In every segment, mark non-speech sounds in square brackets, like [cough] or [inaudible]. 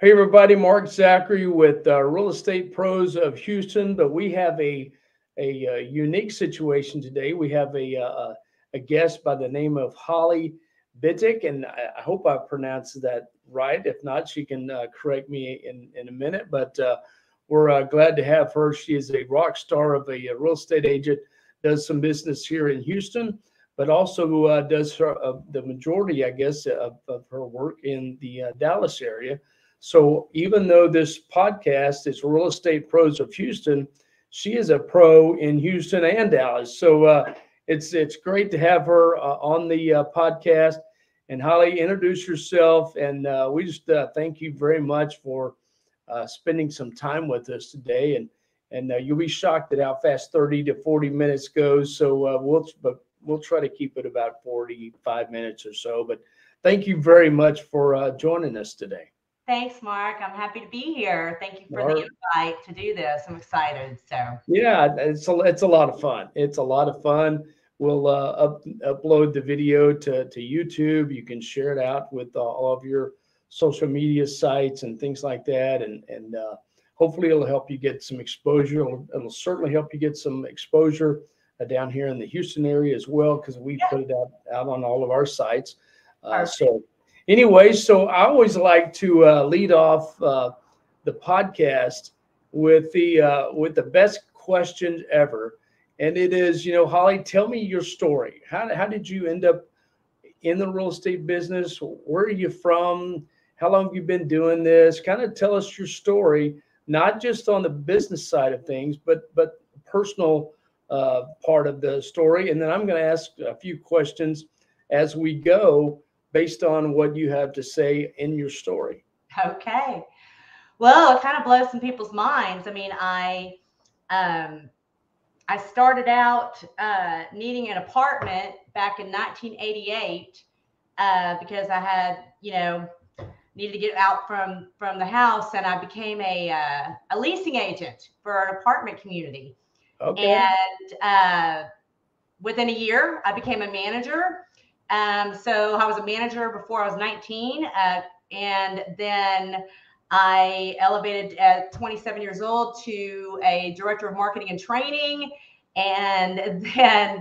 Hey, everybody, Mark Zachary with uh, Real Estate Pros of Houston. But we have a, a, a uh, unique situation today. We have a, a, uh, a, guest by the name of Holly Bittick, and I, I, hope I pronounced that right. If not, she can uh, correct me in, in a minute. But uh, we're uh, glad to have her. She is a rock star of a, real estate agent, does some business here in Houston, but also does her, the majority, I guess, of, of her work in the Dallas area. So even though this podcast is Real Estate Pros of Houston, she is a pro in Houston and Dallas. So uh, it's it's great to have her uh, on the uh, podcast. And Holly, introduce yourself, and uh, we just uh, thank you very much for uh, spending some time with us today. And and you'll be shocked at how fast 30 to 40 minutes goes. So we'll but we'll try to keep it about 45 minutes or so. But thank you very much for joining us today. Thanks, Mark. I'm happy to be here. Thank you for Mark. the invite to do this. I'm excited. So yeah, it's a, it's a lot of fun. It's a lot of fun. We'll uh, up, upload the video to, to YouTube. You can share it out with uh, all of your social media sites and things like that. And and uh, hopefully it'll help you get some exposure. It'll, it'll certainly help you get some exposure uh, down here in the Houston area as well because we yeah. put it out, out on all of our sites. Uh, so anyway, so I always like to uh, lead off uh, the podcast with the uh, with the best question ever, and it is, you know, Holly, tell me your story. How how did you end up in the real estate business? Where are you from? How long have you been doing this? Kind of tell us your story, not just on the business side of things, but but personal uh, part of the story. And then I'm going to ask a few questions as we go based on what you have to say in your story. Okay. Well, it kind of blows some people's minds. I mean, I um, I started out uh, needing an apartment back in 1988 uh, because I had, you know, needed to get out from from the house, and I became a uh, a leasing agent for an apartment community. Okay. And uh, within a year, I became a manager um, so I was a manager before I was 19, uh, and then I elevated at 27 years old to a director of marketing and training, and then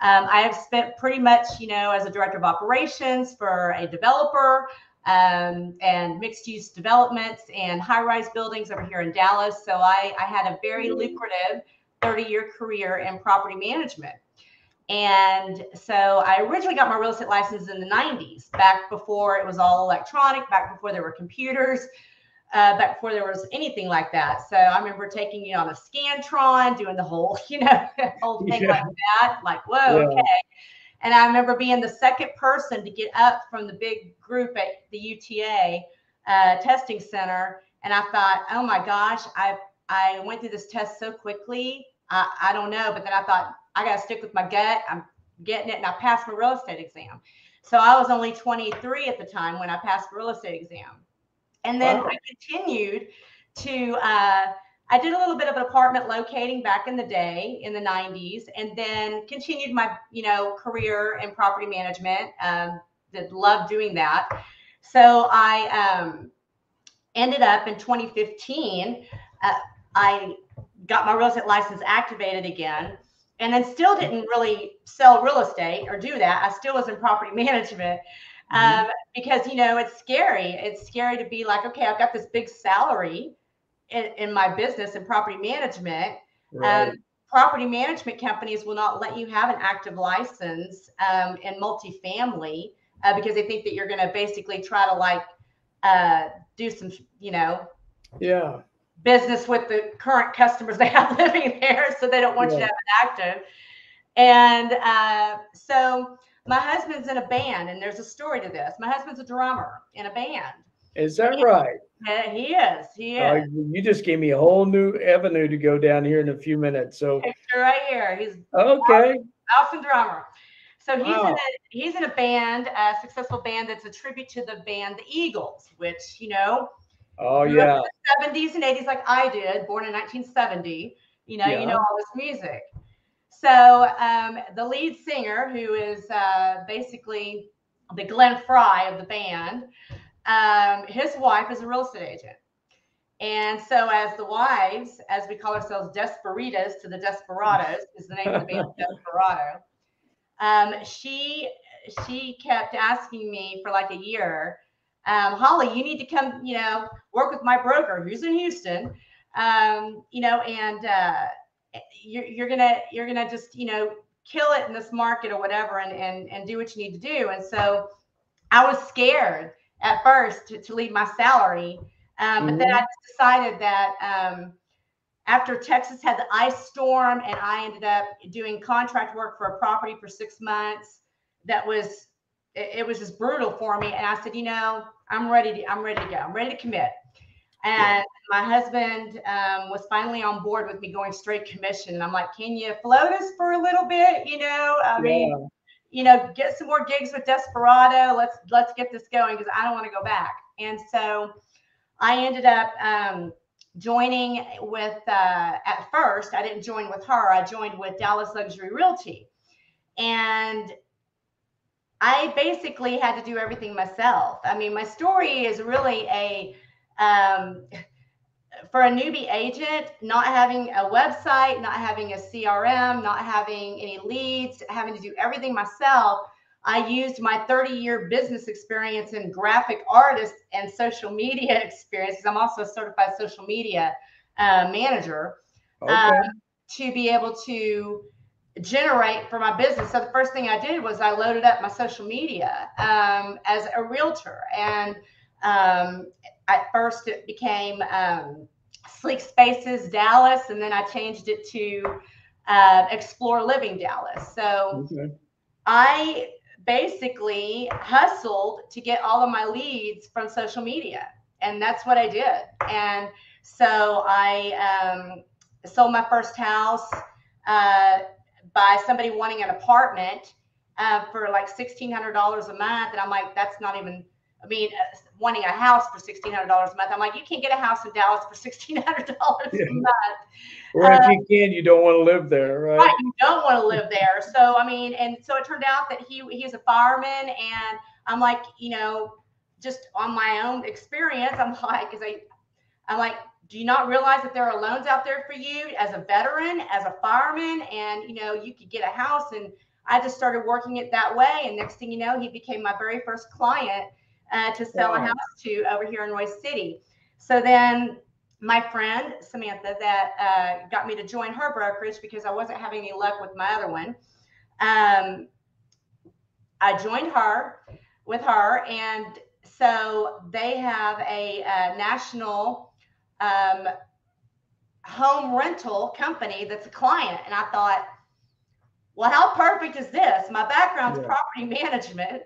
um, I have spent pretty much, you know, as a director of operations for a developer um, and mixed use developments and high rise buildings over here in Dallas. So I, I had a very mm-hmm. lucrative 30 year career in property management. And so I originally got my real estate license in the 90s, back before it was all electronic, back before there were computers, uh, back before there was anything like that. So I remember taking you on a Scantron, doing the whole, [laughs] you know, [laughs] whole thing yeah. like that. Like, whoa, yeah. okay. And I remember being the second person to get up from the big group at the UTA uh, testing center. And I thought, oh my gosh, I I went through this test so quickly. I, I don't know. But then I thought, I got to stick with my gut. I'm getting it. And I passed my real estate exam. So I was only 23 at the time when I passed the real estate exam. And then wow. I continued to, uh, I did a little bit of apartment locating back in the day in the 90s, and then continued my, you know, career in property management. Um, that love doing that. So I um, ended up in 2015. Uh, I got my real estate license activated again and then still didn't really sell real estate or do that. I still was in property [laughs] management mm-hmm. um, because you know it's scary. It's scary to be like, okay, I've got this big salary in, in my business in property management. Right. Um, property management companies will not let you have an active license um, in multifamily uh, because they think that you're going to basically try to like uh, do some, you know, yeah, business with the current customers they have [laughs] living there, so they don't want yeah. you to have an active. And uh, so my husband's in a band, and there's a story to this. My husband's a drummer in a band. Is that and, right? Yeah, he is. He uh, is. Uh, you just gave me a whole new avenue to go down here in a few minutes. So picture right here. He's okay. Awesome drummer. So he's wow. in a he's in a band, a successful band that's a tribute to the band the Eagles, which you know Oh yeah. 70s and 80s, like I did, born in 1970. You know, yeah. you know all this music. So um, the lead singer, who is uh, basically the Glenn Frey of the band, um, his wife is a real estate agent. And so, as the wives, as we call ourselves, Desperitas to the Desperados, is the name of the band [laughs] Desperado. Um, she she kept asking me for like a year, um, Holly, you need to come, you know, work with my broker who's in Houston, um, you know, and uh, you're you're gonna you're gonna just you know kill it in this market or whatever, and and and do what you need to do. And so, I was scared at first to, to leave my salary um, but then I mm-hmm. decided that um, after Texas had the ice storm and I ended up doing contract work for a property for six months, that was it, it was just brutal for me. And I said, you know, I'm ready to I'm ready to go. I'm ready to commit. And my husband um, was finally on board with me going straight commission. And I'm like, can you float us for a little bit? You know, I yeah. mean, you know, get some more gigs with Desperado. Let's let's get this going because I don't want to go back. And so I ended up um, joining with, uh, at first, I didn't join with her, I joined with Dallas Luxury Realty. And I basically had to do everything myself. I mean, my story is really a, um, for a newbie agent, not having a website, not having a CRM, not having any leads, having to do everything myself I used my 30 year business experience in graphic artist and social media [laughs] experience because I'm also a certified social media uh, manager okay. um, to be able to generate for my business. So the first thing I did was I loaded up my social media um, as a realtor. And um, at first it became um, Sleek Spaces Dallas, and then I changed it to uh, Explore Living Dallas. So okay. I basically hustled to get all of my leads from social media. And that's what I did. And so I um, sold my first house uh, by somebody wanting an apartment uh, for like $1,600 a month. And I'm like, that's not even, I mean, uh, wanting a house for $1,600 a month. I'm like, you can't get a house in Dallas for [laughs] $1,600 yeah. a month. Or if you can, you don't want to live there, right? Right, you don't want to live there. So I mean, and so it turned out that he he's a fireman, and I'm like, you know, just on my own experience, I'm [laughs] like, because I, I'm like, do you not realize that there are loans out there for you as a veteran, as a fireman, and you know, you could get a house and. I just started working it that way, and next thing you know, he became my very first client uh, to sell wow. a house to over here in Royse City. So then my friend Samantha that uh, got me to join her brokerage because I wasn't having any luck with my other one. Um, I joined her with her, and so they have a, a national um, home rental company that's a client. And I thought, well, how perfect is this? My background's yeah. property [laughs] management.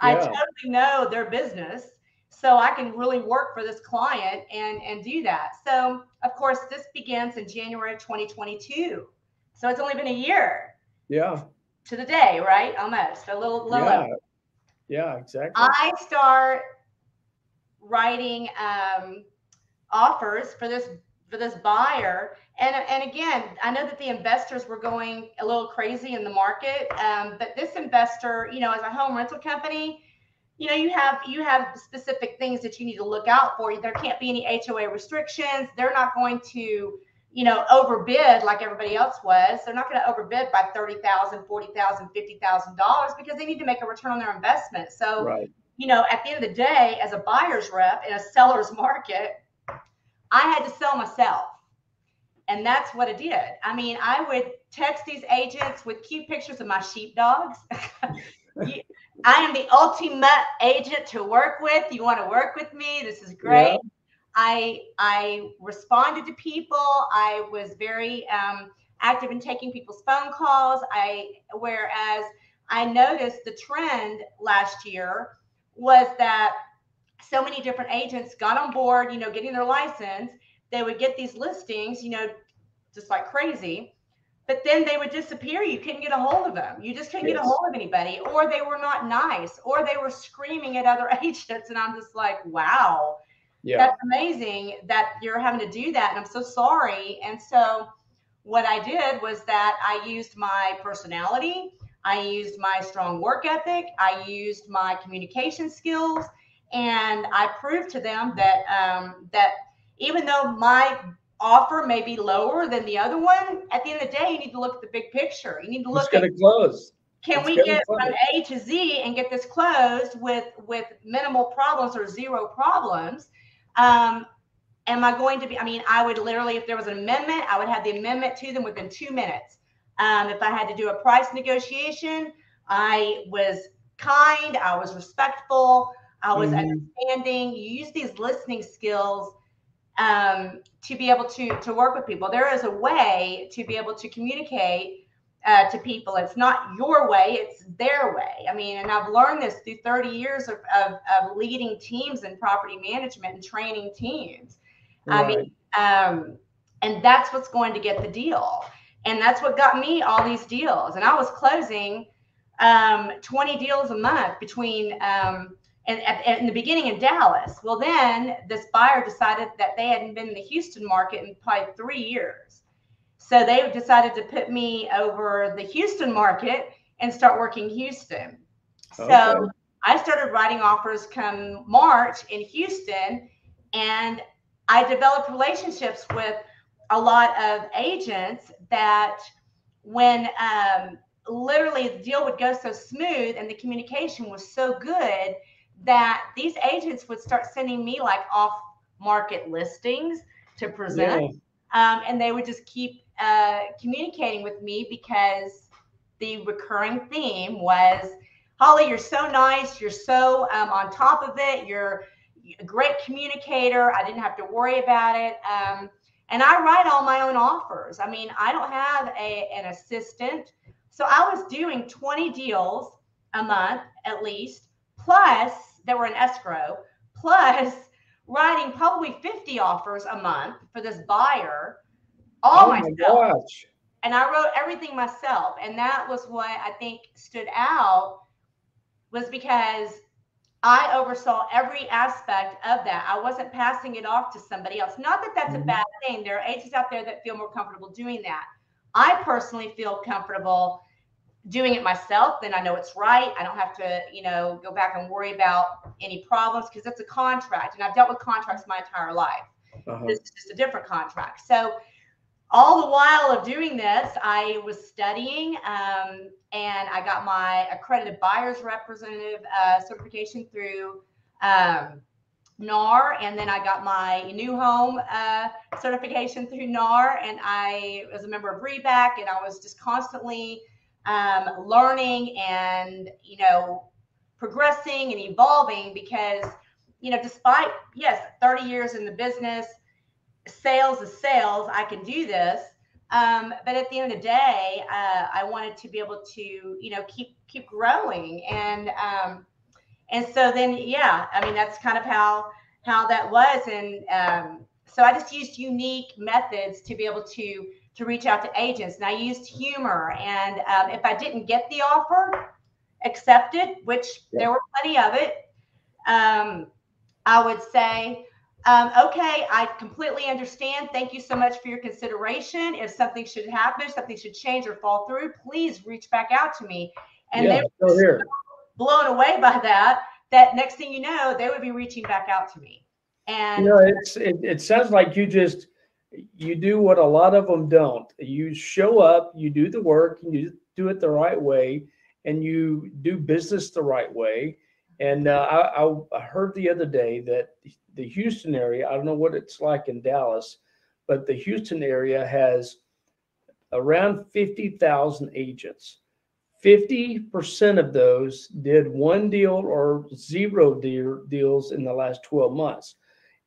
I totally know their business so I can really work for this client and and do that. So of course this begins in January of 2022. So it's only been a year. Yeah. To the day, right? Almost a little little. Yeah. Yeah, exactly. I start writing um, offers for this for this buyer, and and again, I know that the investors were going a little crazy in the market, um, but this investor, you know, as a home rental company, you know you have you have specific things that you need to look out for. There can't be any hoa restrictions. They're not going to you know overbid like everybody else was. They're not going to overbid by $30,000, $40,000, $50000 because they need to make a return on their investment. So right. you know at the end of the day as a buyer's rep in a seller's [laughs] market i had to sell myself and that's what i did i mean i would text these agents with cute pictures of my sheepdogs [laughs] I am the ultimate agent to work with. You want to work with me? This is great. Yeah. I I responded to people. I was very um, active in taking people's phone calls. I whereas I noticed the trend last year was that so many different agents got on board, you know, getting their license. They would get these listings, you know, just like crazy but then they would disappear. You couldn't get a hold of them. You just couldn't yes. get a hold of anybody, or they were not nice, or they were screaming at other [laughs] agents. And I'm just like, wow, yeah. that's amazing that you're having to do that. And I'm so sorry. And so what I did was that I used my personality, I used my strong work ethic, I used my communication skills, and I proved to them that um, that even though my offer may be lower than the other one, at the end of the day, you need to look at the big picture. You need to look it's going to close. Can it's we get from A to Z and get this closed with with minimal problems or zero problems? Um, am I going to be? I mean, I would literally, if there was an amendment, I would have the amendment to them within two minutes. Um, if I had to do a price negotiation, I was kind, I was respectful, I was mm-hmm. understanding. You use these listening skills um, to be able to to work with people. There is a way to be able to communicate uh, to people. It's not your way; it's their way. I mean, and I've learned this through 30 years of, of, of leading teams in property management and training teams. Right. I mean, um, and that's what's going to get the deal, and that's what got me all these deals. And I was closing um, 20 deals a month between. Um, and in the beginning in Dallas. Well, then this buyer decided that they hadn't been in the Houston market in probably three years. So they decided to put me over the Houston market and start working Houston. Okay. So I started writing offers come March in Houston, and I developed relationships with a lot of agents that when um, literally the deal would go so smooth and the communication was so good that these agents would start sending me like off market listings to present. Yeah. Um, and they would just keep uh, communicating with me because the recurring theme was Holly, you're so nice. You're so um, on top of it. You're a great communicator. I didn't have to worry about it. Um, and I write all my own offers. I mean, I don't have a, an assistant. So I was doing 20 deals a month at least, plus that were in escrow, plus writing probably 50 offers a month for this buyer, all oh myself. My gosh. And I wrote everything myself. And that was what I think stood out was because I oversaw every aspect of that. I wasn't passing it off to somebody else. Not that that's mm-hmm. a bad thing. There are agents out there that feel more comfortable doing that. I personally feel comfortable doing it myself, then I know it's right. I don't have to, you know, go back and worry about any problems because it's a contract. And I've dealt with contracts my entire life. Uh-huh. This is just a different contract. So all the while of doing this, I was studying um, and I got my accredited buyer's representative uh, certification through um, NAR. And then I got my new home uh, certification through NAR. And I was a member of REBAC and I was just constantly um, learning and you know progressing and evolving because you know despite yes 30 years in the business sales is sales i can do this. Um, but at the end of the day uh, i wanted to be able to you know keep keep growing. And um, and so then yeah i mean that's kind of how how that was. And um, so i just used unique methods to be able to to reach out to agents. And I used humor. And um, if I didn't get the offer accepted, which yeah. there were plenty of it, um, I would say, um, okay, I completely understand. Thank you so much for your consideration. If something should happen, something should change or fall through, please reach back out to me. And yeah, they were so [laughs] blown away by that. That next thing you know, they would be reaching back out to me. And you know, it's it, it sounds like you just you do what a lot of them don't. You show up, you do the work, you do it the right way, and you do business the right way. And uh, I, I, heard the other day that the Houston area, I don't know what it's like in Dallas, but the Houston area has around 50,000 agents. 50% of those did one deal or zero deal, deals in the last 12 months.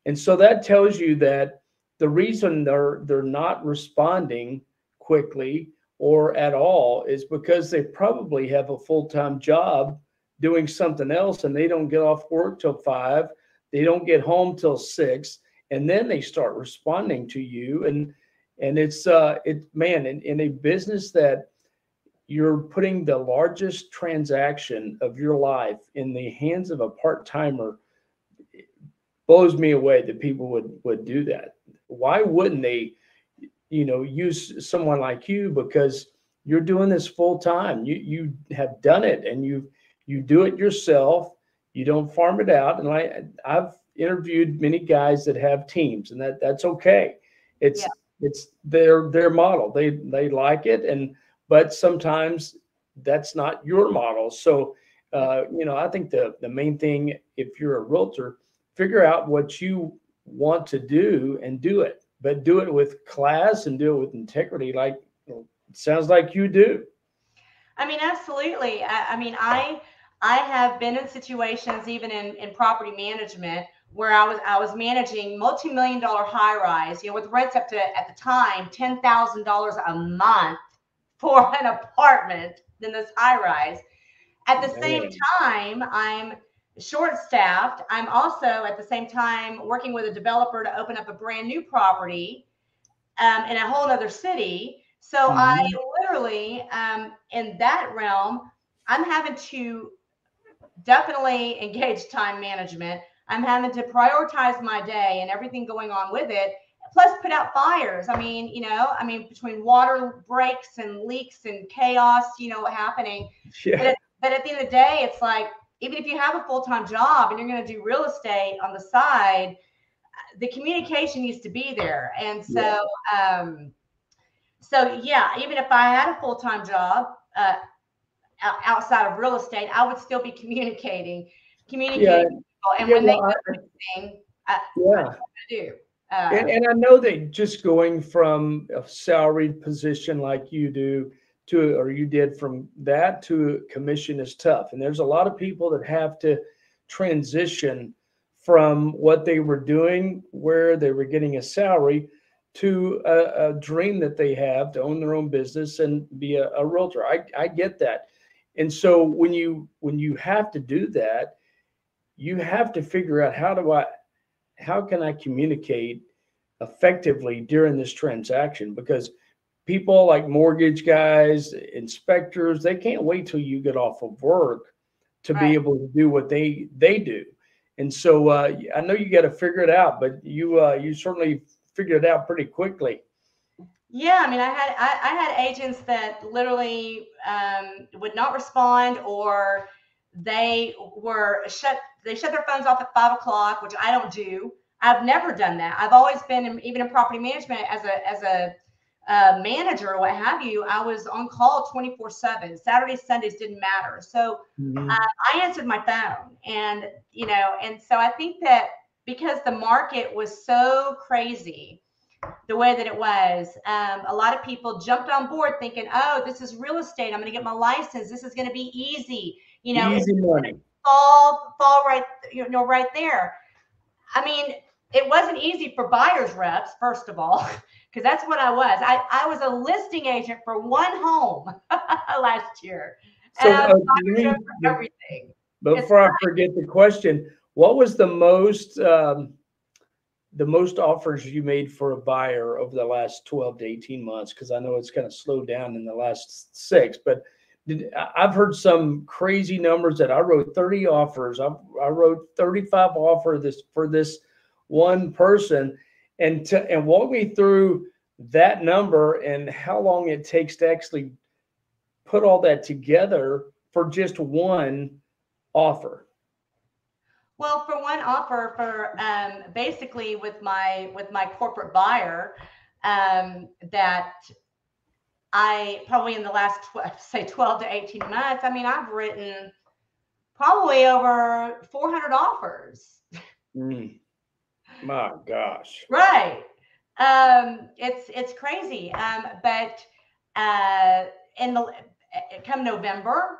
And so that tells you that the reason they're they're not responding quickly or at all is because they probably have a full-time job doing something else and they don't get off work till five they don't get home till six and then they start responding to you. And and it's uh it man in, in a business that you're putting the largest transaction of your life in the hands of a part-timer blows me away that people would would do that why wouldn't they, you know, use someone like you because you're doing this full time. You you have done it and you you do it yourself. You don't farm it out. And I, I've interviewed many guys that have teams, and that that's okay. It's Yeah. it's their their model. They they like it, and but sometimes that's not your model. So uh, you know, I think the the main thing if you're a realtor, figure out what you want to do and do it, but do it with class and do it with integrity. Like it sounds like you do. I mean, absolutely. I, I mean, I I have been in situations even in, in property management where I was I was managing multi-million dollar high rise, you know, with rents up to at the time ten thousand dollars a month for an apartment in this high rise. At the oh, same time, I'm short staffed. I'm also at the same time working with a developer to open up a brand new property um, in a whole other city. So I literally, um, in that realm, I'm having to definitely engage time management. I'm having to prioritize my day and everything going on with it. Plus, put out fires. I mean, you know, I mean, between water breaks and leaks and chaos, you know, happening. Yeah. But at the end of the day, it's like even if you have a full time job and you're going to do real estate on the side, the communication needs to be there. And so, um, so yeah, even if I had a full time job uh, outside of real estate, I would still be communicating, communicating. Yeah. people. And Yeah, when they well, do I, Yeah. I do. Uh, And, and I know that just going from a salaried position like you do to, or you did from that to commission is tough. And there's a lot of people that have to transition from what they were doing, where they were getting a salary, to a, a dream that they have to own their own business and be a, a realtor. I, I get that. And so when you when you have to do that, you have to figure out how do I how can I communicate effectively during this transaction? Because people like mortgage guys, inspectors, they can't wait till you get off of work to Right. be able to do what they they do. And so uh, I know you got to figure it out, but you uh, you certainly figured it out pretty quickly. Yeah, I mean, I had I, I had agents that literally um, would not respond, or they were shut. They shut their phones off at five o'clock, which I don't do. I've never done that. I've always been, in, even in property management, as a as a uh, manager or what have you. I was on call twenty four seven. Saturdays, Sundays didn't matter. So I answered my phone and you know and so I think that because the market was so crazy the way that it was um, a lot of people jumped on board thinking oh this is real estate I'm going to get my license this is going to be easy you know Easy money. fall fall right you know right there I mean it wasn't easy for buyers reps first of all [laughs] because that's what I was. I, I was a listing agent for one home [laughs] last year. So and I uh, me- buyers rep for everything. Before I forget the question, what was the most um, the most offers you made for a buyer over the last 12 to 18 months? Because I know it's kind of slowed down in the last six, but did, I've heard some crazy numbers that I wrote 30 offers. I, I wrote 35 offer this for this one person, and to, and walk me through that number and how long it takes to actually put all that together for just one offer. Well, for one offer for um, basically with my with my corporate buyer, um, that I probably in the last tw- [laughs] say twelve to eighteen months. I mean, I've written probably over four hundred offers. Mm. My gosh. Right. Um, it's it's crazy. Um, but uh, in the uh, come November,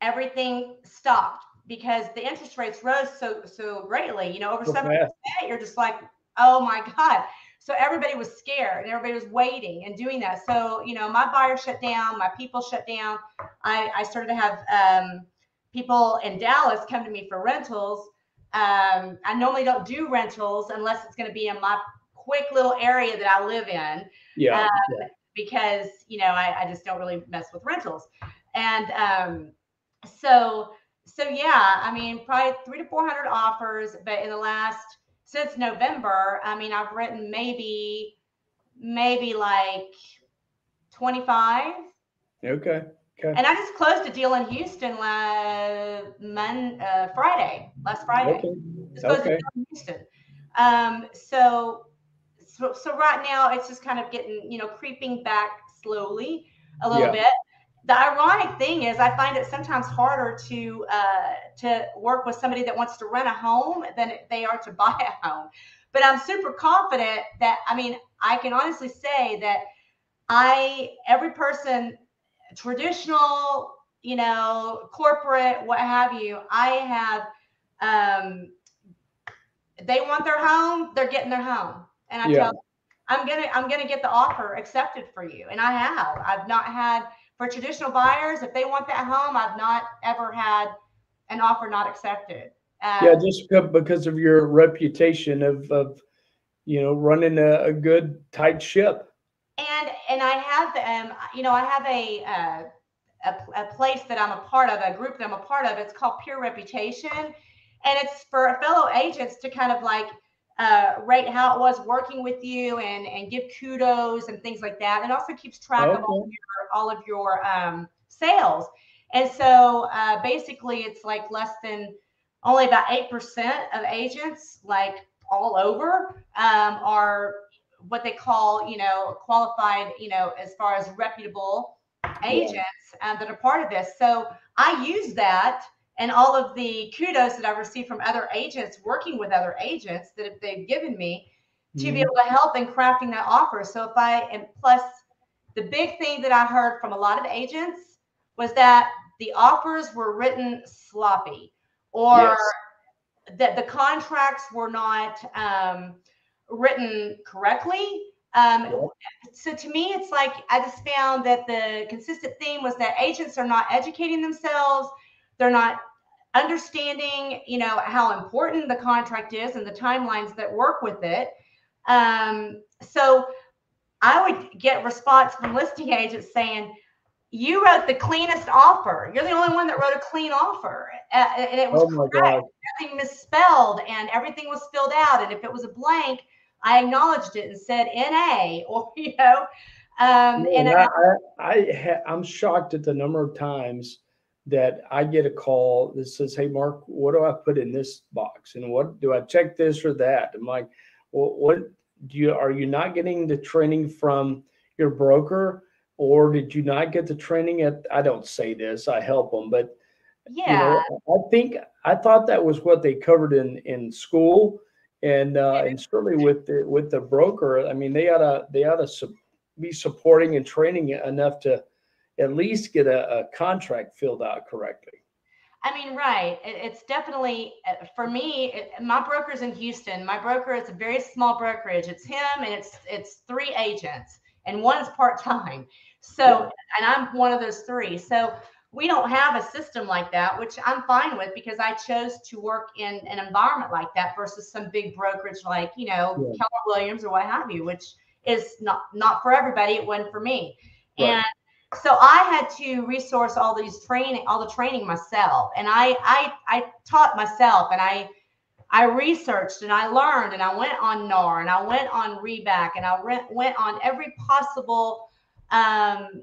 everything stopped because the interest rates rose so so greatly. You know, over seven percent. You're just like, oh my god. So everybody was scared and everybody was waiting and doing that. So you know, my buyer shut down, my people shut down. I I started to have um, people in Dallas come to me for rentals. Um, I normally don't do rentals unless it's going to be in my quick little area that I live in Yeah. Uh, yeah. because you know I, I just don't really mess with rentals and um so so yeah i mean probably three to four hundred offers but in the last since november i mean i've written maybe maybe like 25 Okay. Okay. And I just closed a deal in Houston last Mon, uh, Friday, last Friday. Okay. Just closed a deal in Houston. Um, so, so, so right now it's just kind of getting, you know, creeping back slowly a little Yeah. bit. The ironic thing is, I find it sometimes harder to uh, to work with somebody that wants to rent a home than they are to [laughs] buy a home. But I'm super confident that I mean I can honestly say that I every person traditional, you know, corporate, what have you, I have um they want their home, they're getting their home. And I Yeah. tell them, I'm gonna I'm gonna get the offer accepted for you. And I have. I've not had for traditional buyers, if they want that home, I've not ever had an offer not accepted. Um, Yeah, just because of your reputation of, of you know, running a, a good tight ship. And and I have um you know I have a, uh, a a place that I'm a part of, a group that I'm a part of. It's called Peer Reputation, and it's for fellow agents to kind of like uh, rate how it was working with you and and give kudos and things like that. And also keeps track of all of your all of your um, sales. And so uh, basically, it's like less than only about eight percent of agents, like all over, um, are what they call, you know, qualified, you know, as far as reputable agents uh, that are part of this. So I use that and all of the kudos that I've received from other agents working with other agents that they've given me to be Mhm. able to help in crafting that offer. So if I and plus the big thing that I heard from a lot of agents was that the offers were written sloppy or Yes. that the contracts were not um, written correctly. Um. So to me, it's like I just found that the consistent theme was that agents are not educating themselves. They're not understanding, you know, how important the contract is and the timelines that work with it. Um, so I would get response from listing agents saying, "You wrote the cleanest offer. You're the only one that wrote a clean offer, uh, and it was Oh correct. God. Nothing misspelled, and everything was filled out. And if it was a blank, I acknowledged it and said NA, [laughs] or you know." Um, and And I, I, I, I ha- I'm shocked at the number of times that I get a call that says, "Hey, Mark, what do I put in this box? And what do I check this or that?" I'm like, "Well, what do you are you not getting the training from your broker, or did you not get the training at?" I don't say this; I help them, but yeah, you know, I think I thought that was what they covered in in school, and uh, and certainly with the with the broker. I mean, they ought to they ought to su- be supporting and training enough to at least get a, a contract filled out correctly. I mean, right. It, it's definitely uh, for me. It, my broker's in Houston. My broker is a very small brokerage. It's him, and it's it's three agents, and one's part time. So, and I'm one of those three. So we don't have a system like that, which I'm fine with because I chose to work in an environment like that versus some big brokerage like you know Yeah. Keller Williams or what have you, which is not not for everybody. It wasn't for me, Right. and so I had to resource all these training, all the training myself, and I I I taught myself, and I I researched and I learned, and I went on NAR, and I went on REBAC, and I went went on every possible um,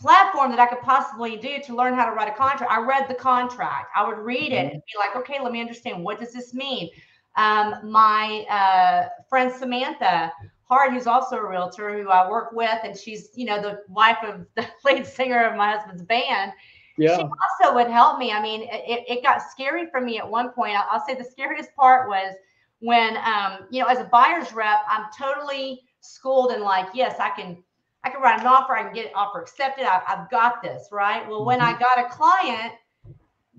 platform that I could possibly do to learn how to write a contract. I read the contract. I would read it and be like, okay, let me understand what does this mean. Um, my uh, friend Samantha Hart, who's also a realtor who I work with, and she's you know the wife of [laughs] the lead singer of my husband's band. Yeah, She also would help me. I mean, it, it got scary for me at one point. I'll, I'll say the scariest part was when, um, you know, as a buyer's rep, I'm totally schooled and like, yes, I can, I can write an offer. I can get an offer accepted. I, I've got this, right? Well, when I mm-hmm. got a client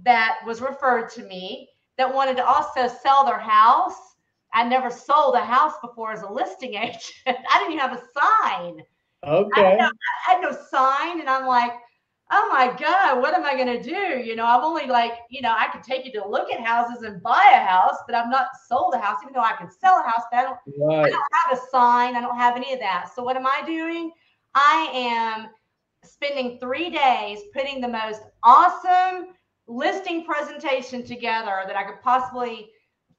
that was referred to me that wanted to also sell their house, I never sold a house before as a listing [laughs] agent. I didn't even have a sign. okay. I had no sign, and I'm like, oh my god, what am I gonna do? You know, I'm only like, you know, I could take you to look at houses and buy a house, but I've not sold a house, even though I can sell a house, but I don't, I don't have a sign, I don't have any of that. So what am I doing? I am spending three days putting the most awesome listing presentation together that I could possibly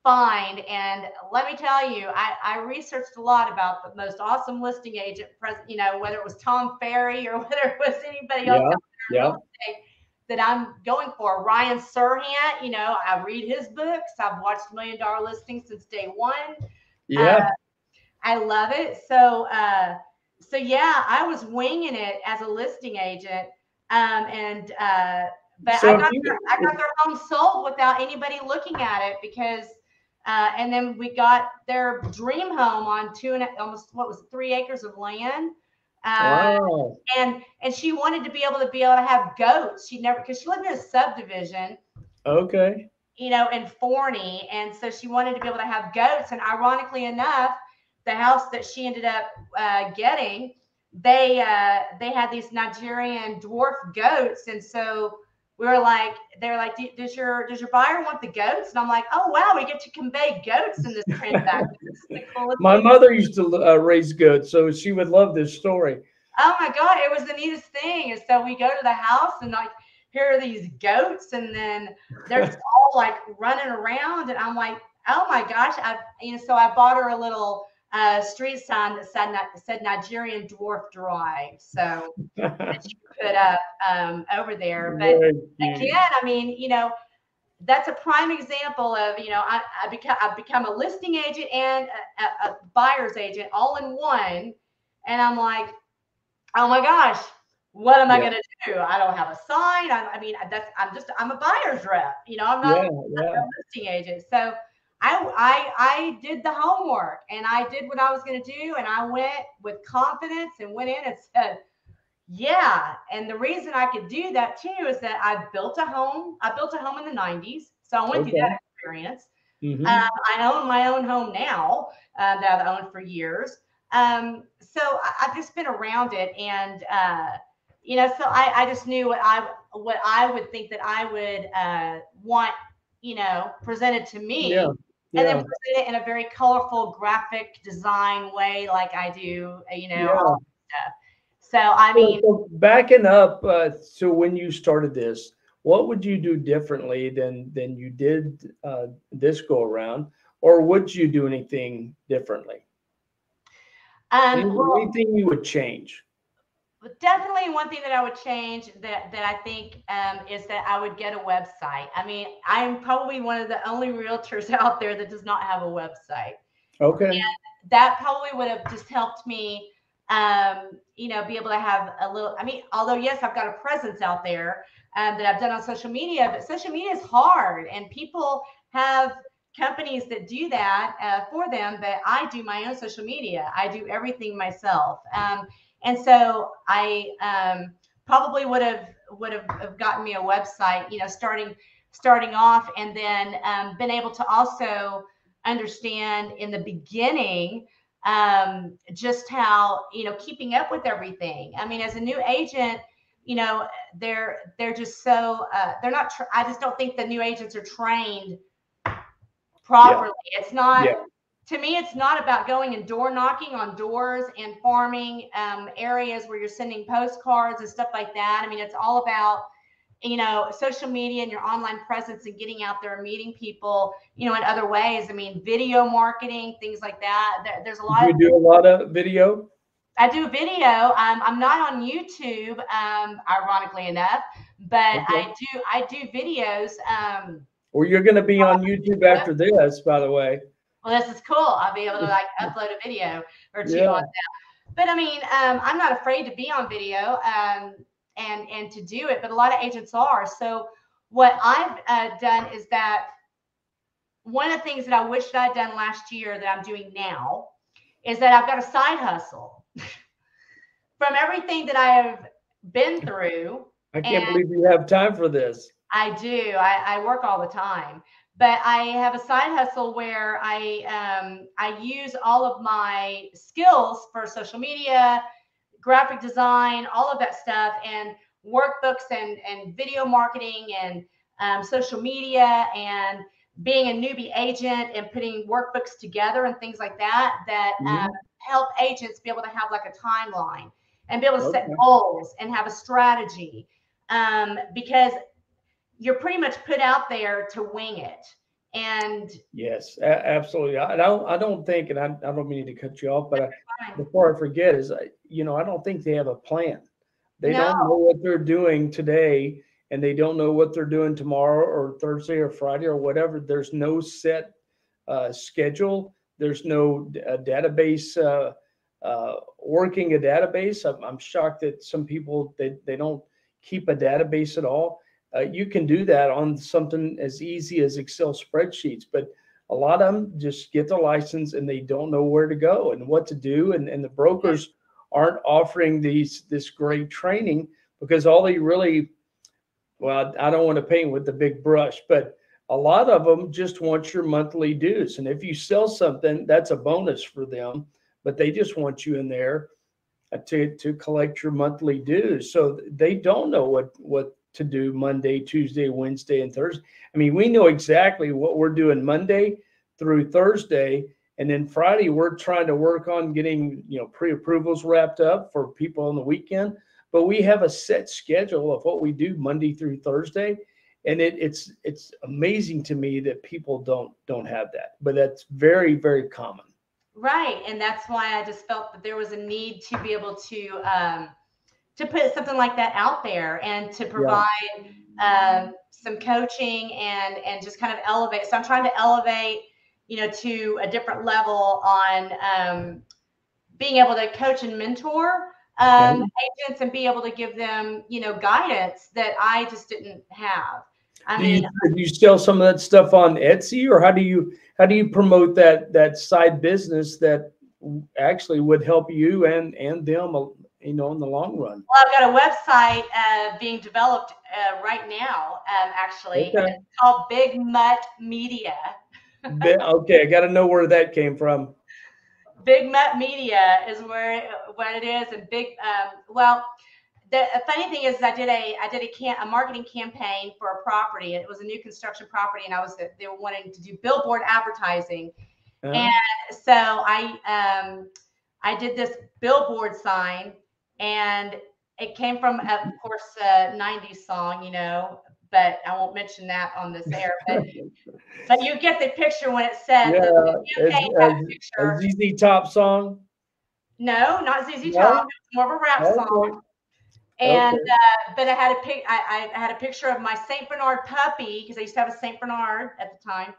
find. And let me tell you, I, I researched a lot about the most awesome listing agent, pres- you know, whether it was Tom Ferry or [laughs] whether it was anybody else Yeah. there Yeah. that I'm going for. Ryan Serhant, you know, I read his books. I've watched Million Dollar Listings since day one. Yeah. Uh, I love it. So, uh, so yeah, I was winging it as a listing agent, um, and uh, but So I got you- their, I got their home sold without anybody looking at it because, uh, and then we got their dream home on two and a, almost what was it, three acres of land. Uh, wow. and and she wanted to be able to be able to have goats. She never because she lived in a subdivision, Okay. you know, in Forney, and so she wanted to be able to have goats. And ironically enough, the house that she ended up uh, getting, they uh, they had these Nigerian dwarf goats, and so we were like, they're like, does your does your buyer want the goats? And I'm like, oh wow, we get to convey goats in this transaction. [laughs] This is the My thing. mother used to uh, raise goats, so she would love this story. Oh my god, it was the neatest thing. And so we go to the house and like here are these goats, and then they're [laughs] all like running around, and I'm like, oh my gosh, I you know, so I bought her a little uh, street sign that said said Nigerian Dwarf Drive, so [laughs] that could put up um, over there. But again, I mean, you know, that's a prime example of, you know, I, I become I've become a listing agent and a, a, buyer's agent all in one. And I'm like, oh my gosh, what am I gonna do? I don't have a sign. I, I mean, that's I'm just I'm a buyer's rep. You know, I'm not Yeah, yeah. a listing agent. So I I I did the homework and I did what I was gonna do, and I went with confidence and went in and [laughs] said, yeah. And the reason I could do that too is that I built a home. I built a home in the 90s. So I went through that experience. Mhm. Um, I own my own home now uh, that I've owned for years. Um, so I, I've just been around it, and uh, you know, so I, I just knew what I what I would think that I would uh, want, you know, presented to me, Yeah. And then present it in a very colorful graphic design way, like I do, you know. Yeah. all that stuff. So I mean, so backing up, uh, so when you started this, what would you do differently than than you did uh, this go around, or would you do anything differently? um, Any- well, anything you would change? But definitely one thing that I would change that that I think um, is that I would get a website. I mean, I'm probably one of the only realtors [laughs] out there that does not have a website. Okay. That probably would have just helped me, um, you know, be able to have a little. I mean, although yes, I've got a presence out there um, that I've done on social media, but social media is hard, and people have companies that do that uh, for them. But I do my own social media. I do everything myself. And so I um, probably would have would have, gotten me a website, you know, starting starting off, and then um, been able to also understand in the beginning um, just how you know keeping up with everything. I mean, as a new agent, you know, they're they're just so uh, they're not. Tra- I just don't think the new agents are trained properly. It's not Yeah. To me, it's not about going and door knocking on doors and farming um, areas where you're sending postcards and stuff like that. I mean, it's all about you know social media and your online presence and getting out there and meeting people you know in other ways i mean video marketing things like that there, there's a lot You of do a lot of video. i do video um, i'm not on youtube um, ironically enough but Okay. i do i do videos um, Or you're going to be on YouTube after this, by the way. Well this is cool i'll be able to like upload a video or two Yeah. on that but i mean um, i'm not afraid to be on video um, and and to do it but a lot of agents are so what i've uh, done is that one of the things that i wish that i'd done last year that i'm doing now is that i've got a side hustle [laughs] from everything that i have been through I can't believe you have time for this. I do. I, I work all the time, but I have a side hustle where I um, I use all of my skills for social media, graphic design, all of that stuff, and workbooks and and video marketing and um, social media and being a newbie agent and putting workbooks together and things like that that um, help agents be able to have like a timeline and be able to set goals and have a strategy. Um, because you're pretty much put out there to wing it. And Yes, a- absolutely. I I don't. I don't think, and I, I don't mean to cut you off, but I, before I forget, is I, you know, I don't think they have a plan. They don't know what they're doing today and they don't know what they're doing tomorrow or Thursday or Friday or whatever. There's no set uh, schedule. There's no d- database uh, uh, working a database. I'm, I'm shocked that some people they, they don't keep a database at all. Uh, you can do that on something as easy as Excel spreadsheets, but a lot of them just get the license and they don't know where to go and what to do. And, and the brokers aren't offering these this great training because all they really well, I don't want to paint with the big brush, but a lot of them just want your monthly dues. And if you sell something, that's a bonus for them, but they just want you in there uh, to, to collect your monthly dues. So they don't know what, what to do Monday, Tuesday, Wednesday, and Thursday. I mean, we know exactly what we're doing Monday through Thursday. And then Friday, we're trying to work on getting, you know, pre-approvals wrapped up for people on the weekend. But we have a set schedule of what we do Monday through Thursday. And it, it's it's amazing to me that people don't don't have that. But that's very, very common. Right, and that's why I just felt that there was a need to be able to um, to put something like that out there and to provide um, some coaching and and just kind of elevate. So I'm trying to elevate, you know, to a different level on um, being able to coach and mentor um, agents and be able to give them, you know, guidance that I just didn't have. I do mean, you, do you sell some of that stuff on Etsy, or how do you how do you promote that that side business that actually would help you and and them, you know, in the long run? Well, I've got a website uh, being developed uh, right now, um, actually. Okay. It's called Big Mutt Media. Okay, I got to know where that came from. Big Mutt Media is where what it is, and big. Um, well, the funny thing is, I did a I did a can a marketing campaign for a property. It was a new construction property, and I was they were wanting to do billboard advertising. Uh, And so I um I did this billboard sign and it came from of course a 90s song, you know, but I won't mention that on this air. But [laughs] but you get the picture when it says yeah, the as, campaign had a a ZZ Top song. No, not ZZ No? Top. It's more of a rap Okay. song. And Okay. uh, but I had a pic. I, I had a picture of my Saint Bernard puppy because I used to have a Saint Bernard at the time.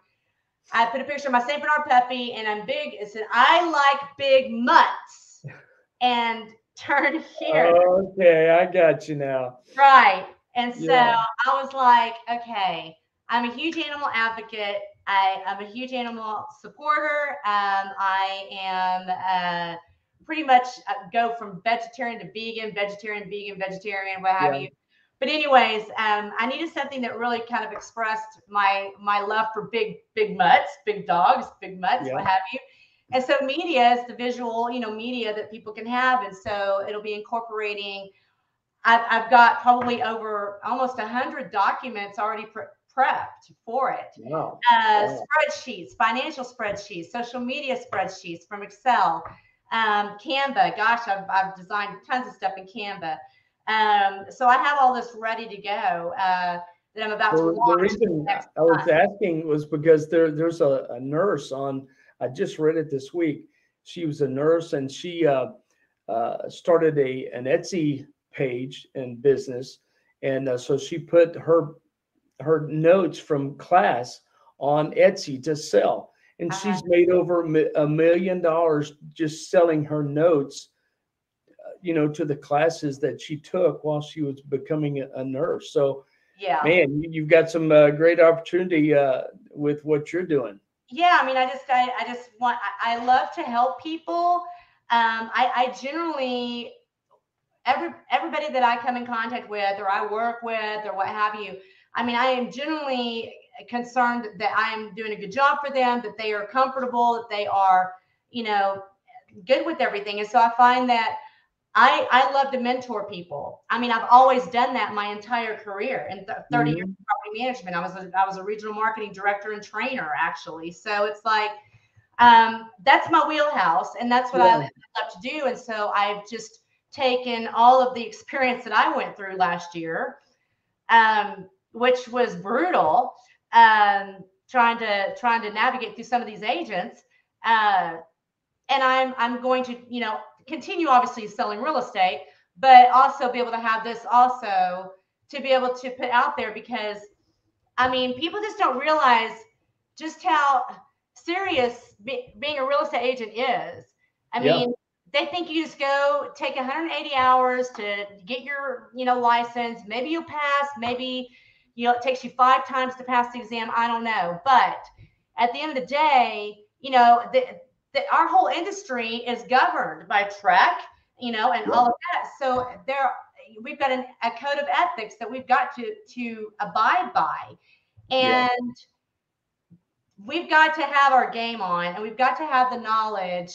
I put a picture of my Saint Bernard puppy, and I'm big. It said, "I like big mutts," [laughs] and turn here, Okay, I got you now. right. And so Yeah. I was like, okay, I'm a huge animal advocate. I, I'm a huge animal supporter. Um, I am uh, pretty much uh, go from vegetarian to vegan, vegetarian, vegan, vegetarian, what have Yeah. you. But anyways, um, I needed something that really kind of expressed my my love for big big mutts, big dogs, big mutts, Yeah. what have you. And so media is the visual, you know, media that people can have, and so it'll be incorporating. I've, I've got probably over almost a hundred documents already pre- prepped for it Wow. uh, Wow. spreadsheets, financial spreadsheets, social media spreadsheets from Excel, um, Canva. Gosh, I've, I've designed tons of stuff in Canva. Um, so I have all this ready to go uh, that I'm about to Well, the launch. reason next I was asking was because there there's a, a nurse on. I just read it this week. She was a nurse and she uh, uh, started a an Etsy page and business, and uh, so she put her her notes from class on Etsy to sell, and Uh-huh. she's made over a million dollars just selling her notes. uh, You know, to the classes that she took while she was becoming a, a nurse. So, Yeah. man, you- you've got some uh, great opportunity uh, with what you're doing. Yeah i mean i just i, I just want I, I love to help people. Um i i generally every everybody that i come in contact with or i work with or what have you i mean i am generally concerned that i am doing a good job for them that they are comfortable that they are you know good with everything. And so i find that I, I love to mentor people. I mean, I've always done that my entire career in th- 30 years of property management. I was a, I was a regional marketing director and trainer actually. So it's like um, that's my wheelhouse, and that's what I love to do. And so I've just taken all of the experience that I went through last year, um, which was brutal, um, trying to trying to navigate through some of these agents. Uh, and I'm I'm going to you know continue obviously selling real estate, but also be able to have this also to be able to put out there because I mean, people just don't realize just how serious be, being a real estate agent is. I mean, they think you just go take 180 hours to get your, you know, license. Maybe you'll pass. Maybe you know it takes you five times to pass the exam. I don't know, but at the end of the day, you know, the, the, our whole industry is governed by TREC, you know, and all of that. So there, we've got an, a code of ethics that we've got to to abide by, and we've got to have our game on, and we've got to have the knowledge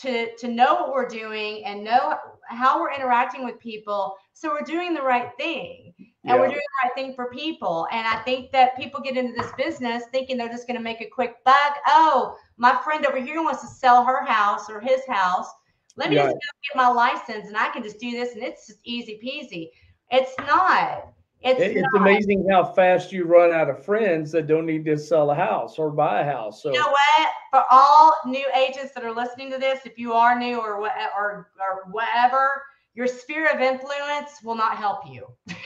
to to know what we're doing and know how we're interacting with people so we're doing the right thing and we're doing the right thing for people and i think that people get into this business thinking they're just going to make a quick buck oh my friend over here wants to sell her house or his house let me Right. just go get my license and i can just do this and it's just easy peasy it's not it's, It- it's not. amazing how fast you run out of friends that don't need to sell a house or buy a house. So You know what? For all new agents that are listening to this, if you are new or what or or whatever, your sphere of influence will not help you. [laughs]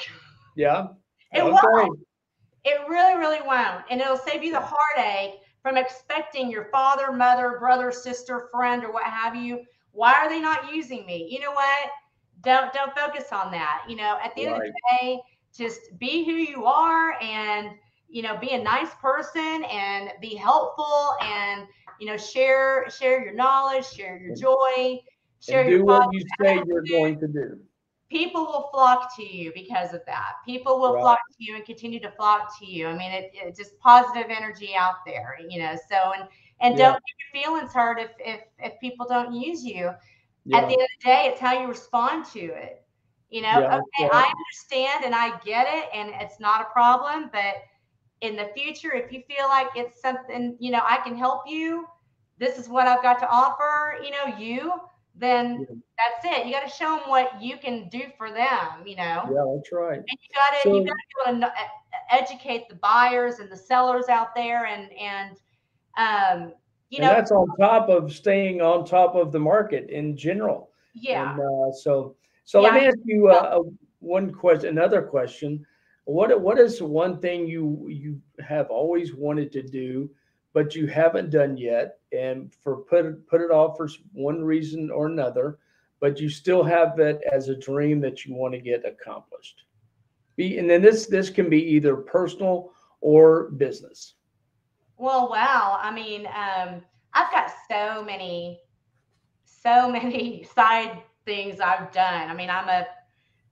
yeah, It okay. won't. It really, really won't. And it'll save you the heartache from expecting your father, mother, brother, sister, friend, or what have you. Why are they not using me? You know what? Don't don't focus on that. You know, at the end of the day, just be who you are and you know be a nice person and be helpful and you know share share your knowledge, share your joy, share And your do what you say you're going to do. People will flock to you because of that. People will Right. flock to you and continue to flock to you. I mean, it, it's just positive energy out there, you know. So and and Yeah. don't get your feelings hurt if if if people don't use you. Yeah, At the end of the day, it's how you respond to it. You know, Yeah, okay. I understand and I get it, and it's not a problem. But in the future, if you feel like it's something, you know, I can help you. This is what I've got to offer. You know, you then Yeah. that's it. You got to show them what you can do for them. You know, yeah, that's right. and you got to So- you got to be able to educate the buyers and the sellers out there, and and um, you and know, that's on top of staying on top of the market in general. yeah. And, uh, so, so let me ask you uh, one question, another question. What what is one thing you you have always wanted to do, but you haven't done yet, and for put put it off for one reason or another, but you still have it as a dream that you want to get accomplished. Be and then this this can be either personal or business. Well, wow. I mean, um, I've got so many, so [laughs] many side things I've done. I mean, I'm a,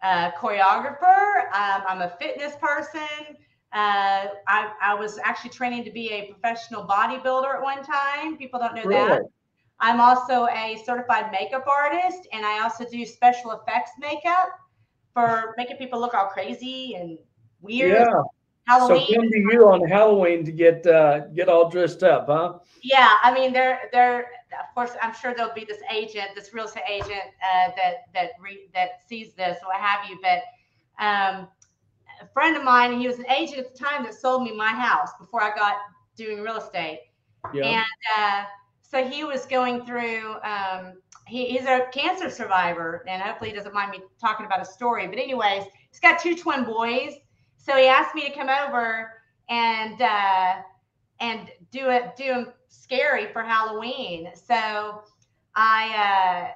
uh choreographer. Um, I'm a fitness person. Uh, I, I was actually training to be a professional bodybuilder at one time. People don't know that. I'm also a certified makeup artist, and I also do special effects makeup for making people look all crazy and weird. Yeah. Halloween. So come to you on Halloween to get uh, get all dressed up, huh? Yeah, I mean, there, there. Of course, I'm sure there'll be this agent, this real estate agent uh, that that re, that sees this, or what have you. But um, a friend of mine, he was an agent at the time that sold me my house before I got doing real estate, Yeah. and uh, so he was going through. Um, he, he's a cancer survivor, and hopefully he doesn't mind me talking about his story. But anyways, he's got two twin boys, so he asked me to come over and. Uh, and do it do them scary for Halloween. So I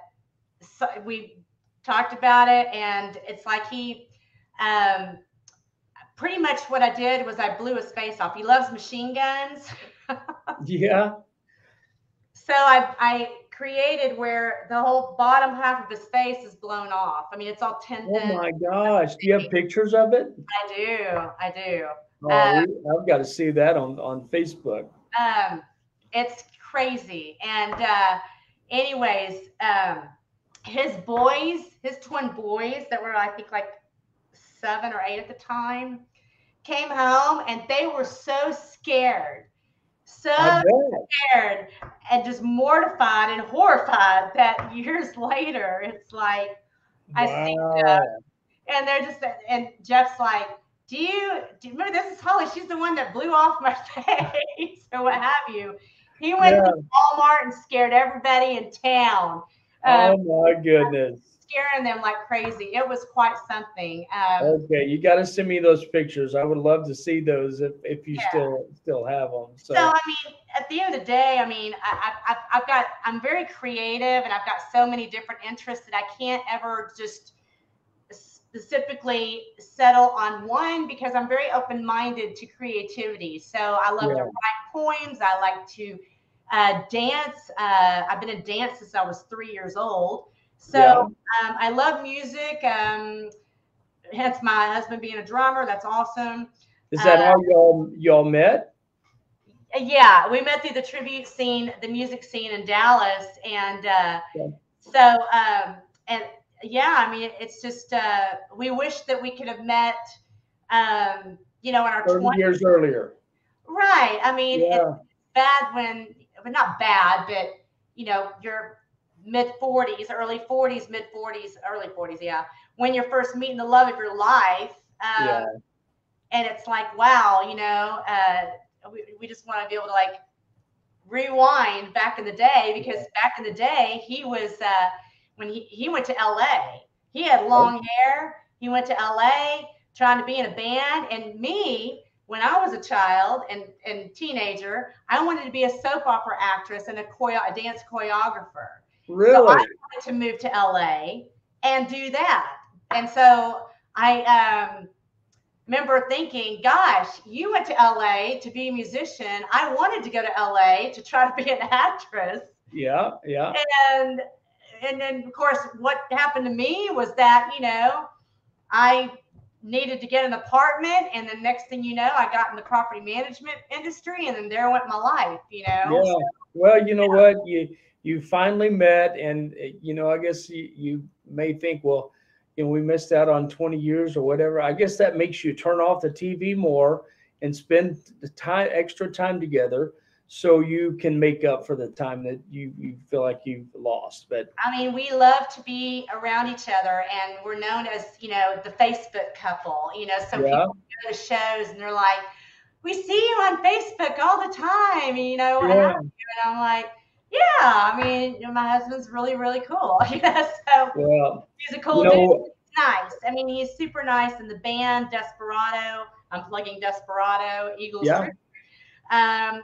uh so we talked about it and it's like he um pretty much what I did was I blew his face off. He loves machine guns. [laughs] yeah. So I I created where the whole bottom half of his face is blown off. I mean it's all tinted. Oh my gosh. Do you have pictures of it? I do. I do. Oh, we- I've got to see that on, on Facebook. um it's crazy and uh anyways um his boys his twin boys that were i think like seven or eight at the time came home and they were so scared so scared and just mortified and horrified that [laughs] years later it's like I see Wow. and they're just and Jeff's like, do you do you remember this is Holly? She's the one that blew off my [laughs] face or what have you. He went Yeah. to Walmart and scared everybody in town. Um, Oh my goodness. Scaring them like crazy. It was quite something. Um, Okay, you got to send me those pictures. I would love to see those if, if you Yeah. still still have them. So, So I mean, at the end of the day, I mean, I, I, I've- I've got, I'm very creative, and I've got so many different interests that I can't ever just specifically settle on one because I'm very open-minded to creativity. So I love Yeah. to write poems. I like to uh, dance. Uh, I've been a dance since I was three years old. So Yeah. um, I love music. Um, hence my husband being a drummer. That's awesome. is that uh, how y'all y'all met? Yeah, we met through the tribute scene, the music scene in Dallas, and uh, Yeah. so um, and yeah, I mean, it's just uh, we wish that we could have met, um, you know, in our Thirty twenties. years earlier. Right. I mean, Yeah. it's bad when, but not bad, but you know, your mid forties, early forties, mid forties, early forties. Yeah, when you're first meeting the love of your life. Um, Yeah. and it's like wow you know uh, we, we just want to be able to like rewind back in the day because back in the day he was uh, when he, he went to la he had long hair he went to la trying to be in a band and me when i was a child and, and teenager i wanted to be a soap opera actress and a, choreo- a dance choreographer Really? I wanted to move to LA and do that. And so I um, remember thinking, gosh, you went to LA to be a musician. I wanted to go to LA to try to be an actress. yeah. Yeah. And and then of course what happened to me was that, you know, I needed to get an apartment and the next thing you know, I got in the property management industry and then there went my life, you know. Yeah. Well, you know what? You you finally met, and uh, you know, I guess you, you may think, well, you know, we missed out on 20 years or whatever. I guess that makes you turn off the TV more and spend the time, extra time together, so you can make up for the time that you you feel like you've lost. But I mean, we love to be around each other, and we're known as, you know, the Facebook couple. You know, some yeah, people go to shows and they're like, "We see you on Facebook all the time," you know, and, yeah, I'm, and I'm like, "Yeah, I mean, you know, my husband's really, really cool." [laughs] You know, so well, he's a cool you dude. Nice. I mean, he's super nice. And the band Desperado, I'm plugging Desperado, Eagles. Yeah. Um,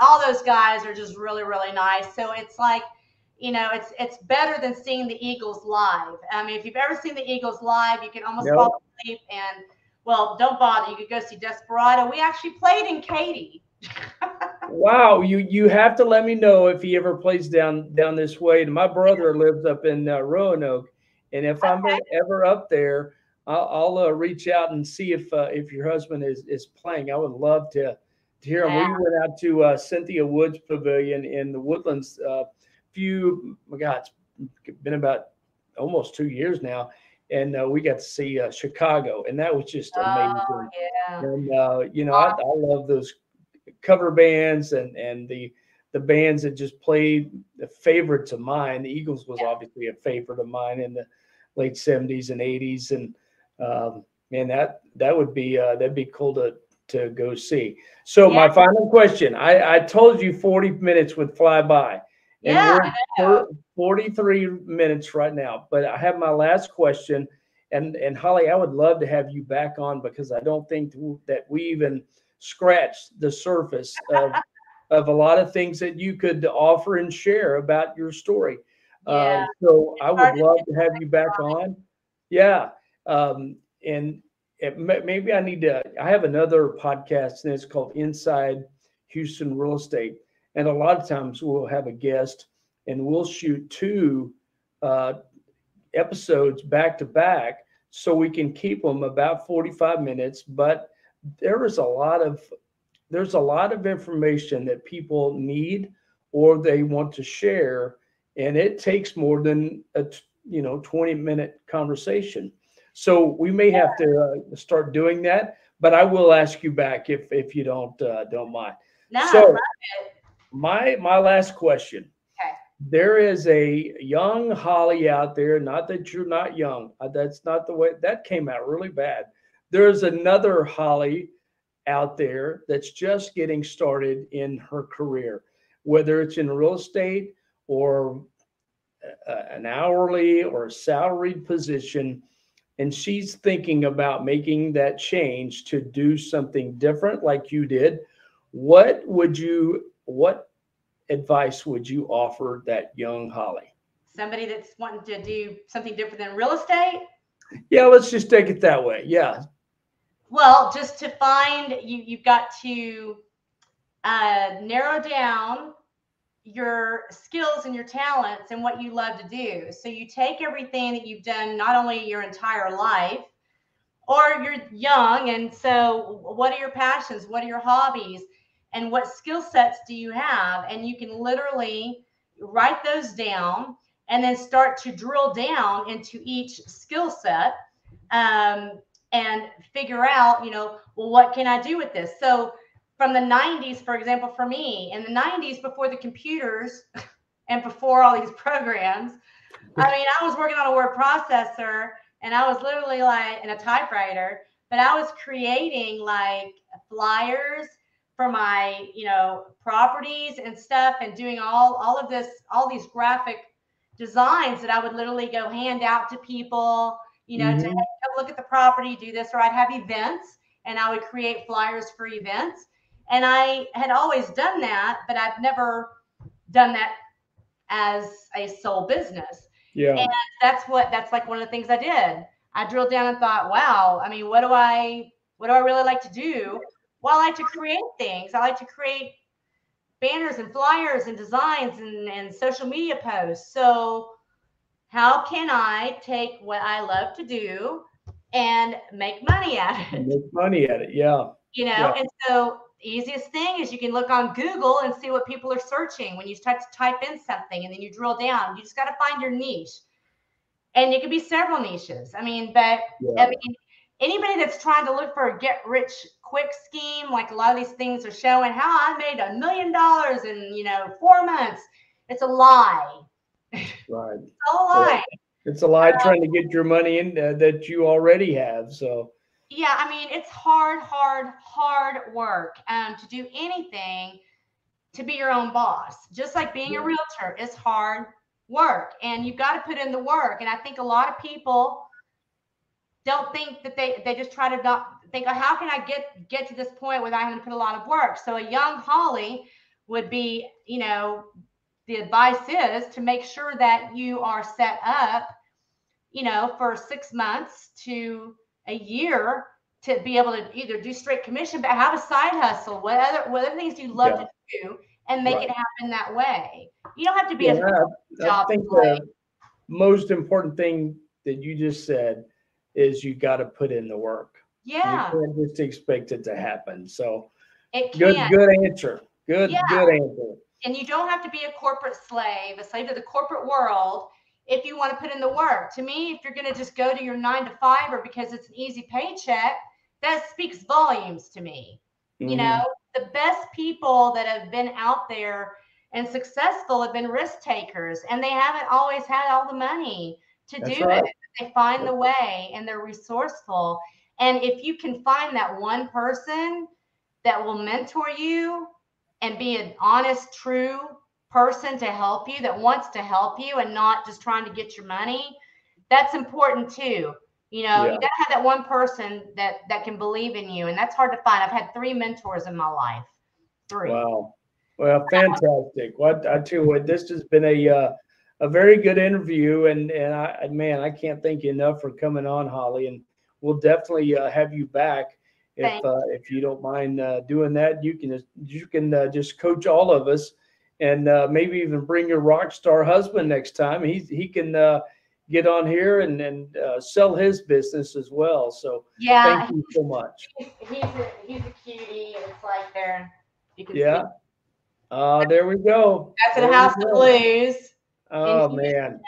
all those guys are just really, really nice. So it's like, you know, it's it's better than seeing the Eagles live. I mean, if you've ever seen the Eagles live, you can almost No. fall asleep. And well, don't bother. You could go see Desperado. We actually played in Katy. [laughs] Wow, you you have to let me know if he ever plays down down this way. And my brother lives up in uh, Roanoke, and if I'm ever up there, I'll, I'll uh, reach out and see if uh, if your husband is is playing. I would love to to hear him. Yeah. We went out to uh, Cynthia Woods Pavilion in the Woodlands a uh, few. My God, it's been about almost two years now, and uh, we got to see uh, Chicago, and that was just amazing. Oh, yeah. And uh, you know, I, I love those cover bands and and the the bands that just played the favorites of mine. The Eagles was Yeah. obviously a favorite of mine in the late seventies and eighties, and um, man, that that would be uh, that'd be cool to to go see. So my final question: I I told you forty minutes would fly by. And Yeah, we're 43 minutes right now. But I have my last question. And and Holly, I would love to have you back on because I don't think that we even scratched the surface of [laughs] of a lot of things that you could offer and share about your story. Yeah. Uh, so I would love to have you back on. Yeah. Um, and it, maybe I need to, I have another podcast and it's called Inside Houston Real Estate. And a lot of times we'll have a guest and we'll shoot two uh, episodes back to back so we can keep them about 45 minutes. But there is a lot of, there's a lot of information that people need or they want to share and it takes more than a you know 20 minute conversation. So we may have to uh, start doing that but i will ask you back if if you don't uh, don't mind. No, So- my my last question. Okay. there is a young holly out there not that you're not young uh, that's not the way that came out really bad there's another holly out there that's just getting started in her career whether it's in real estate or a, an hourly or a salaried position and she's thinking about making that change to do something different like you did. What would you what advice would you offer that young holly? Somebody that's wanting to do something different than real estate? Yeah let's just take it that way. Yeah well just to find you you've got to uh, narrow down your skills and your talents and what you love to do. So you take everything that you've done, not only your entire life, or you're young. And so, what are your passions? What are your hobbies? And what skill sets do you have? And you can literally write those down and then start to drill down into each skill set um, and figure out, you know, well, what can I do with this? So, from the 90s, for example, for me, in the 90s, before the computers [laughs] and before all these programs, I mean, I was working on a word processor and I was literally like in a typewriter, but I was creating like flyers for my, you know, properties and stuff and doing all all of this, all these graphic designs that I would literally go hand out to people, you know, mm-hmm. to look at the property, do this, or I'd have events and I would create flyers for events. And I had always done that, but I've never done that as a sole business. Yeah. And that's what that's like one of the things I did. I drilled down and thought, wow, I mean, what do I what do I really like to do? Well, I like to create things. I like to create banners and flyers and designs and, and social media posts. So how can I take what I love to do and make money at it? Make money at it, yeah. You know, yeah. and so easiest thing is you can look on Google and see what people are searching when you start to type in something and then you drill down. You just got to find your niche. And it could be several niches. I mean, but yeah. I mean, anybody that's trying to look for a get rich quick scheme, like a lot of these things are showing how I made a million dollars in, you know, four months. It's a lie. Right. it's a lie. It's a lie um, trying to get your money in uh, that you already have. So yeah, I mean, it's hard, hard, hard work um, to do anything to be your own boss. Just like being a realtor is hard work, and you've got to put in the work. And I think a lot of people don't think that they they just try to not think, oh, how can I get get to this point without having to put a lot of work? So a young Holly would be, you know, the advice is to make sure that you are set up, you know, for six months to a year to be able to either do straight commission, but have a side hustle, what other what other things you love yeah. to do, and make right. it happen that way. You don't have to be yeah, a job. I think the most important thing that you just said is you got to put in the work. Yeah. You can't just expect it to happen. So it can. good, good answer. Good, yeah. good answer. And you don't have to be a corporate slave, a slave to the corporate world if you want to put in the work. To me, if you're going to just go to your nine to five or because it's an easy paycheck, that speaks volumes to me. Mm-hmm. You know, the best people that have been out there and successful have been risk takers and they haven't always had all the money to That's do right. it. They find the way and they're resourceful. And if you can find that one person that will mentor you and be an honest, true person to help you that wants to help you and not just trying to get your money, that's important too. You know, yeah. you gotta have that one person that that can believe in you, and that's hard to find. I've had three mentors in my life. Three. Wow. Well, fantastic. What I tell you what, this has been a uh, a very good interview, and and I man, I can't thank you enough for coming on, Holly, and we'll definitely uh, have you back if uh, if you don't mind uh, doing that. You can you can uh, just coach all of us and uh, maybe even bring your rock star husband next time. He he can uh, get on here and and uh, sell his business as well. So yeah, thank you so much. [laughs] He's, he's a he's a cutie. It's like there. You can yeah. Uh, there we go. That's in House of Blues. Oh man.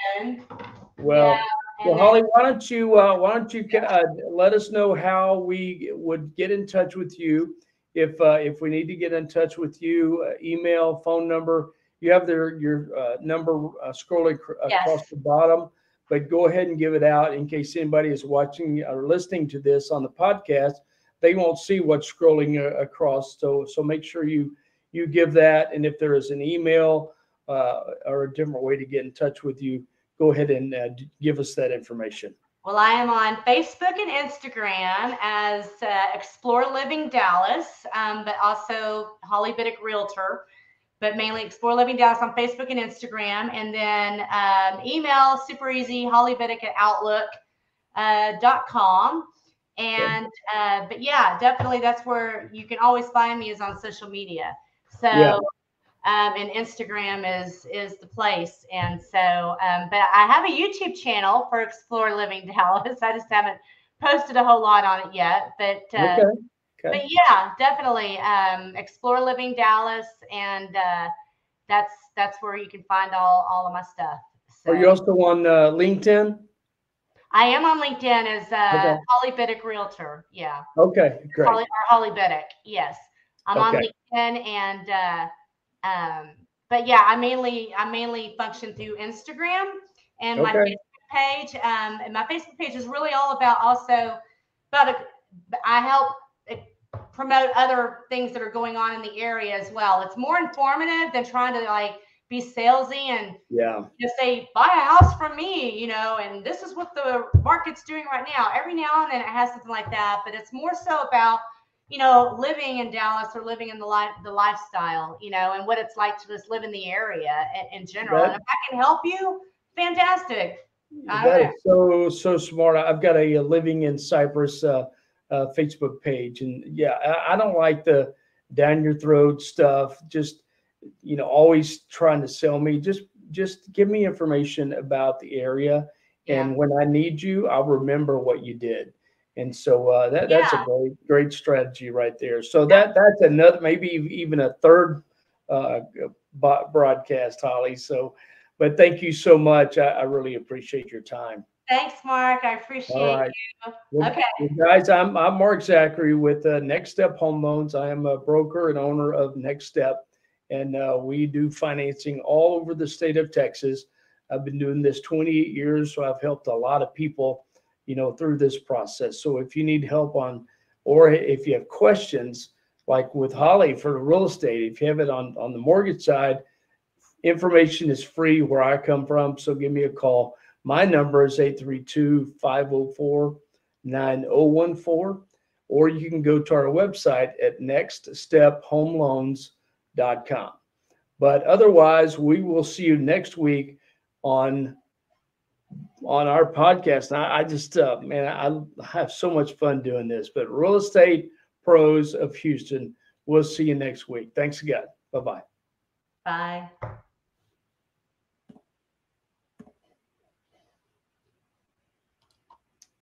Well. Yeah. Well, Holly, why don't you uh, why don't you uh, let us know how we would get in touch with you if uh, if we need to get in touch with you, uh, email, phone number, you have their your uh, number uh, scrolling cr- yes. across the bottom. But go ahead and give it out in case anybody is watching or listening to this on the podcast. They won't see what's scrolling uh, across. So so make sure you you give that. And if there is an email uh, or a different way to get in touch with you, go ahead and uh, give us that information. Well, I am on Facebook and Instagram as uh, Explore Living Dallas, um, but also Holly Bittick Realtor, but mainly Explore Living Dallas on Facebook and Instagram. And then um, email super easy, Holly Bittick at outlook.com. And, uh, but yeah, definitely that's where you can always find me is on social media. So, Yeah. Um, and Instagram is is the place. And so, um, but I have a YouTube channel for Explore Living Dallas. [laughs] I just haven't posted a whole lot on it yet, but uh, Okay. but yeah, definitely um, Explore Living Dallas, and uh, that's that's where you can find all all of my stuff. So Are you also on uh, LinkedIn? I am on LinkedIn as uh, Okay. Holly Bittick Realtor. Yeah. Okay, great. Holly, or Holly Bittick. Yes, I'm on LinkedIn and uh, um, but yeah, I mainly I mainly function through Instagram and my Facebook page. Um, and my Facebook page is really all about also about I help uh, promote other things that are going on in the area as well. It's more informative than trying to like be salesy and Yeah. just say buy a house from me, you know, and this is what the market's doing right now. Every now and then it has something like that, but it's more so about, you know, living in Dallas or living in the life the lifestyle, you know, and what it's like to just live in the area in, in general. That- and if I can help you, fantastic. That right. is so so smart. I've got a, uh living in Cypress uh, uh, Facebook page, and yeah, I, I don't like the down your throat stuff. Just you know, always trying to sell me. Just just give me information about the area, and when I need you, I'll remember what you did. And so uh, that that's a great great strategy right there. So that that's another maybe even a third uh, broadcast, Holly. So, but thank you so much. I, I really appreciate your time. Thanks, Mark. I appreciate right. you. Well, Okay. guys, I'm I'm Mark Zachary with uh, Next Step Home Loans. I am a broker and owner of Next Step, and uh, we do financing all over the state of Texas. I've been doing this 28 years, so I've helped a lot of people, you know, through this process. So if you need help on, or if you have questions, like with Holly for the real estate, if you have it on on the mortgage side, information is free where I come from. So give me a call. My number is 832 504 9014, or you can go to our website at nextstephomeloans.com. But otherwise, we will see you next week on on our podcast. And I, I just, uh, man, I have so much fun doing this. But Real Estate Pros of Houston, we'll see you next week. Thanks again. Bye bye. Bye.